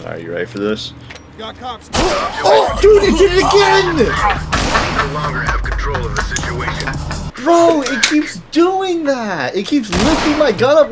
Alright, you ready for this? Got cops. Oh, dude, it did it again! No longer have control of the situation. Bro, it keeps doing that! It keeps lifting my gun up